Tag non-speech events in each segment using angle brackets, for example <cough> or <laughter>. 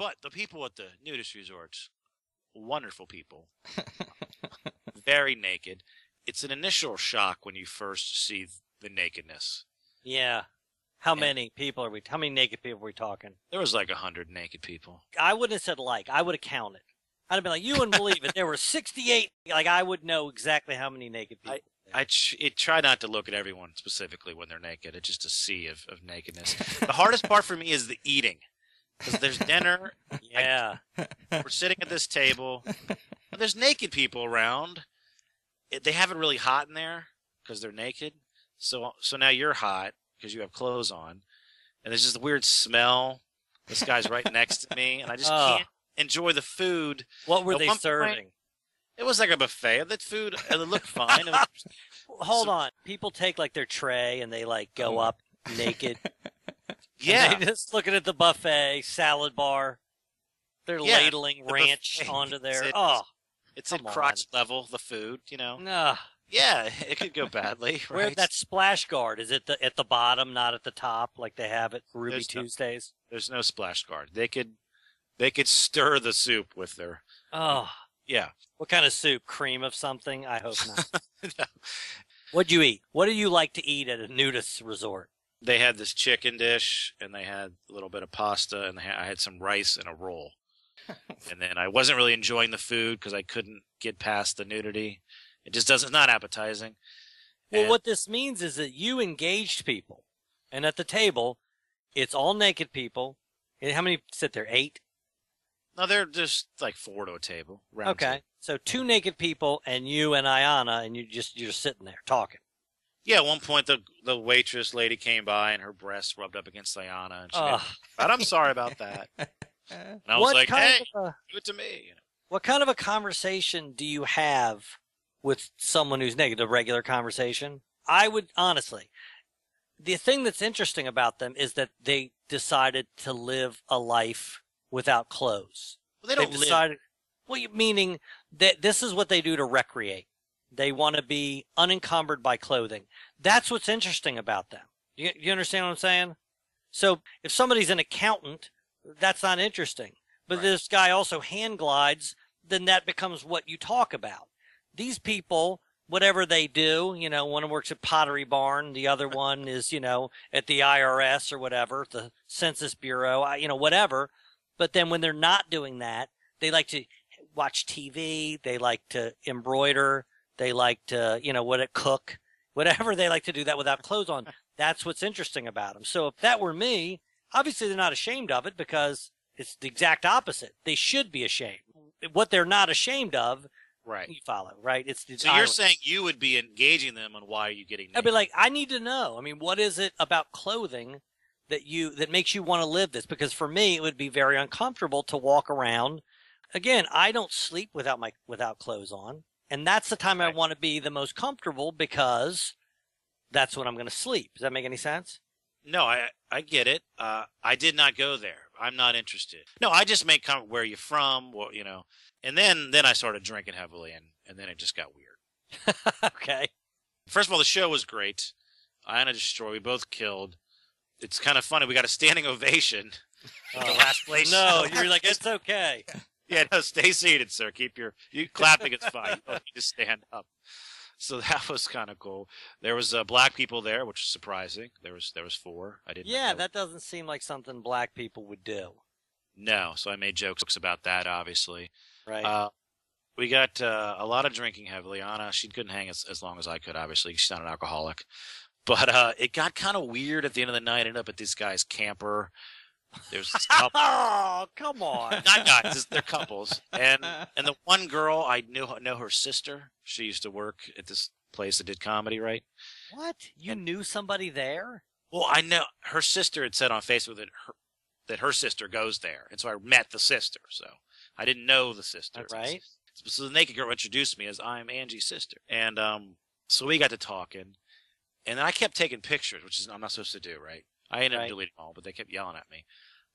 But the people at the nudist resorts, wonderful people, <laughs> very naked. It's an initial shock when you first see the nakedness. Yeah. How Yeah. many people are we? How many naked people are we talking? There was like a hundred naked people. I wouldn't have said like. I would have counted. I'd have been like, you wouldn't believe it. There were 68. Like I would know exactly how many naked people. I ch- it try not to look at everyone specifically when they're naked. It's just a sea of, of nakedness. <laughs> the hardest part for me is the eating. Because there's dinner, <laughs> yeah. <laughs> we're sitting at this table, there's naked people around. It, they have it really hot in there because they're naked. So so now you're hot because you have clothes on, and there's just a weird smell. This guy's right <laughs> next to me, and I just Oh. can't enjoy the food. What were At they one point- serving? It was like a buffet. The food it looked fine. It was- Hold So- on. People take like their tray and they like go Oh. up naked. Yeah, <laughs> just looking at the buffet, salad bar. They're Yeah, ladling the ranch buffet. onto there. It's- Oh, it's at come crotch level. The food, you know. no. Yeah, it could go badly. <laughs> Where that splash guard is it the, at the bottom, not at the top, like they have at Ruby There's no- Tuesdays? There's no splash guard. They could, they could stir the soup with their. Oh, Yeah. what kind of soup? Cream of something? I hope not. <laughs> No. What'd you eat? What do you like to eat at a nudist resort? They had this chicken dish, and they had a little bit of pasta, and I had some rice and a roll. <laughs> and then I wasn't really enjoying the food because I couldn't get past the nudity. It just doesn't. It's not appetizing. Well, And- what this means is that you engaged people, and at the table, it's all naked people. And how many sit there? Eight. No, they're just like four to a table. Okay, table. so two naked people and you and Ayana, and you just you're sitting there talking. Yeah. At one point, the the waitress lady came by, and her breasts rubbed up against Diana, and she. but I'm sorry about that. <laughs> And I was what like, hey, a, do it to me. You know? what kind of a conversation do you have with someone who's naked? A regular conversation? I would honestly. The thing that's interesting about them is that they decided to live a life without clothes. Well, they don't They've live. well, meaning that this is what they do to recreate. They want to be unencumbered by clothing. That's what's interesting about them. You, you understand what I'm saying? So if somebody's an accountant, that's not interesting. But Right. this guy also hand glides, then that becomes what you talk about. These people, whatever they do, you know, one works at Pottery Barn, the other one is, you know, at the IRS or whatever, the Census Bureau, you know, whatever. But then when they're not doing that, they like to watch TV, they like to embroider, they like to, you know, what it cook, whatever they like to do that without clothes on. That's what's interesting about them. So if that were me, obviously they're not ashamed of it because it's the exact opposite. They should be ashamed. What they're not ashamed of, Right. you follow, right? It's, So you're saying you would be engaging them on why are you getting I'd be like, I need to know. I mean, what is it about clothing that you that makes you want to live this? Because for me, it would be very uncomfortable to walk around. Again, I don't sleep without my without clothes on, and that's the time I want to be the most comfortable because that's when I'm going to sleep. Does that make any sense? No, I I get it. Uh, I did not go there. I'm not interested. No, I just make comment where you're from, what you know, and then then I started drinking heavily, and and then it just got weird. <laughs> okay. First of all, the show was great. Iana Destroy, we both killed. It's kind of funny. We got a standing <laughs> ovation. at the last place. No, you're like it's okay. <laughs> <laughs> Yeah, no, stay seated, sir. Keep your you clapping. It's fine. You don't need to stand up. So that was kind of cool. There was uh, black people there, which was surprising. There was there was four. I didn't. Yeah, know. that doesn't seem like something black people would do, No, so I made jokes about that. Obviously, right? uh, we got uh, a lot of drinking heavily. Anna, she couldn't hang as, as long as I could. Obviously, she's not an alcoholic. But uh, it got kind of weird at the end of the night. I ended up at this guy's camper. There's this couple. <laughs> oh, come on. <laughs> not guys, they're couples, and and the one girl I knew know her sister. She used to work at this place that did comedy, right? What? You knew somebody there? Well, I know her sister had said on Facebook that her that her sister goes there, and so I met the sister. So I didn't know the sister, Right. So the naked girl introduced me as I'm Angie's sister, and um, so we got to talking, and then I kept taking pictures, which is I'm not supposed to do, right? I ended Right. up deleting them all, but they kept yelling at me.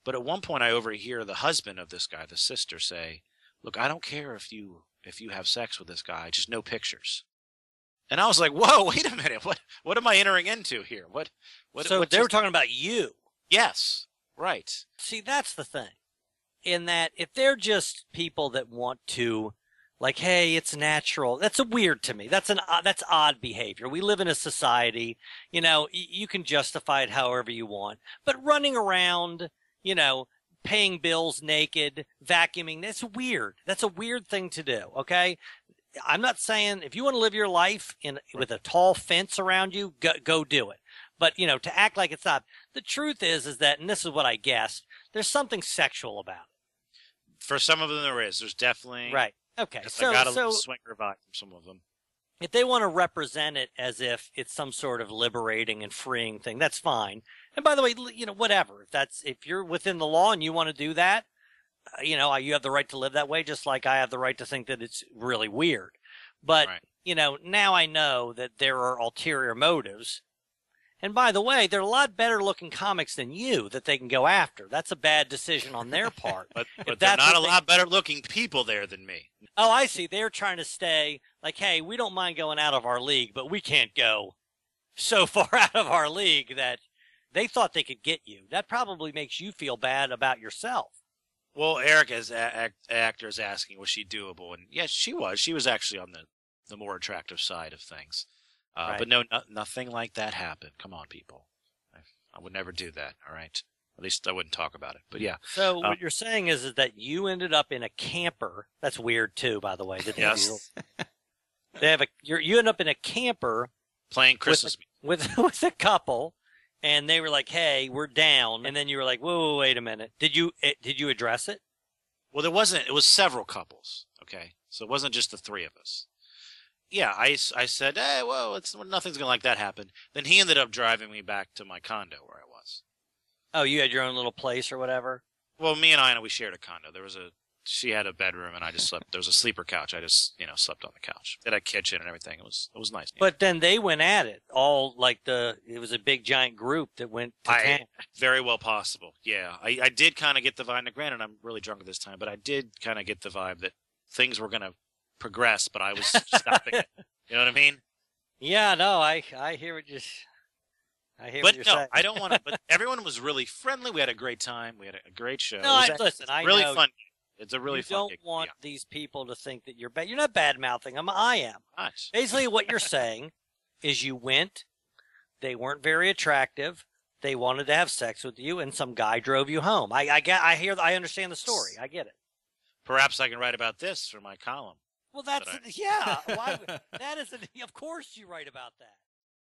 But at one point, I overhear the husband of this guy, the sister, say, "Look, I don't care if you if you have sex with this guy, just no pictures." And I was like, "Whoa, <laughs> wait a minute! What what am I entering into here? What what?" so what they were talking about you. Yes, right. See, that's the thing. in that if they're just people that want to, like, hey, it's natural. That's a weird to me. That's an uh, that's odd behavior. We live in a society, you know. You can justify it however you want, but running around, you know, paying bills naked, vacuuming, that's weird. That's a weird thing to do. Okay. I'm not saying if you want to live your life in with a tall fence around you, go, go do it. But you know, to act like it's not. The truth is, is that, and this is what I guessed. There's something sexual about it. For some of them, there is. There's definitely right? Okay, Yes, so I got a so swinger vibe from some of them. if they want to represent it as if it's some sort of liberating and freeing thing, that's fine. And by the way, you know, whatever. If that's if you're within the law and you want to do that, uh, you know, you have the right to live that way, just like I have the right to think that it's really weird. But Right. you know, now I know that there are ulterior motives. And by the way, they're a lot better looking comics than you that they can go after. That's a bad decision on their part. <laughs> But but they're not a they- lot better looking people there than me. Oh, I see. They're trying to stay like, hey, we don't mind going out of our league, but we can't go so <laughs> far out of our league that they thought they could get you. That probably makes you feel bad about yourself. Well, Eric as a- act, actor is asking, was she doable? And yes, she was. She was actually on the the more attractive side of things. Uh, Right. But no, no, nothing like that happened. Come on, people. I, I would never do that. All right. At least I wouldn't talk about it. But yeah, So Uh, what you're saying is, is that you ended up in a camper. That's weird too, by the way. Yes. <laughs> They have a you're, you end up in a camper playing Christmas. with <laughs> with a couple, and they were like, "Hey, we're down," and then you were like, "Whoa, whoa wait a minute. Did you eh, did you address it?" Well, there wasn't. It was several couples. Okay, so it wasn't just the three of us. Yeah, I, I said, hey, well, it's nothing's gonna like that happen. Then he ended up driving me back to my condo where I was. Oh, you had your own little place or whatever. Well, me and Ina, we shared a condo. There was a she had a bedroom and I just slept. There was a sleeper couch. I just you know slept on the couch. It had a kitchen and everything. It was it was nice. But then they went at it all like the it was a big giant group that went to I- town. very well possible. Yeah, I, I did kind of get the vibe. Now, granted, I'm really drunk at this time, but I did kind of get the vibe that things were gonna progress, but I was stopping it. <laughs> You know what I mean? Yeah, no, I I hear what you I hear what But you're no, saying. I don't want to. But <laughs> everyone was really friendly. We had a great time. We had a great show. No, it was I, listen, I really know fun. It's a really you fun. don't gig. want Yeah, these people to think that you're bad. You're not bad mouthing them. I am. nice. Basically, what you're <laughs> saying is you went, they weren't very attractive, they wanted to have sex with you, and some guy drove you home. I, I get, I hear, I understand the story. I get it. Perhaps I can write about this for my column. Well, that's But yeah. Why, <laughs> that is, a, of course, you write about that.